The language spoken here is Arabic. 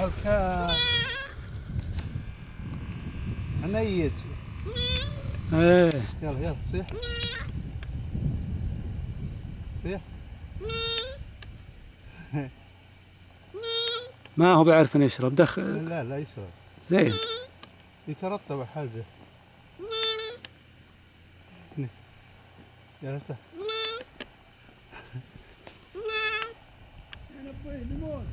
هالكا عنيت إيه. يلا يلا صيح. صيح. ما هو بيعرف إنه يشرب. دخل لا لا يشرب. زين. يترطب حاجة. يا ريت أنا أبوي بيموت